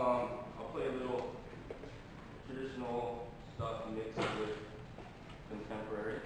Um, I'll play a little traditional stuff mixed with contemporary.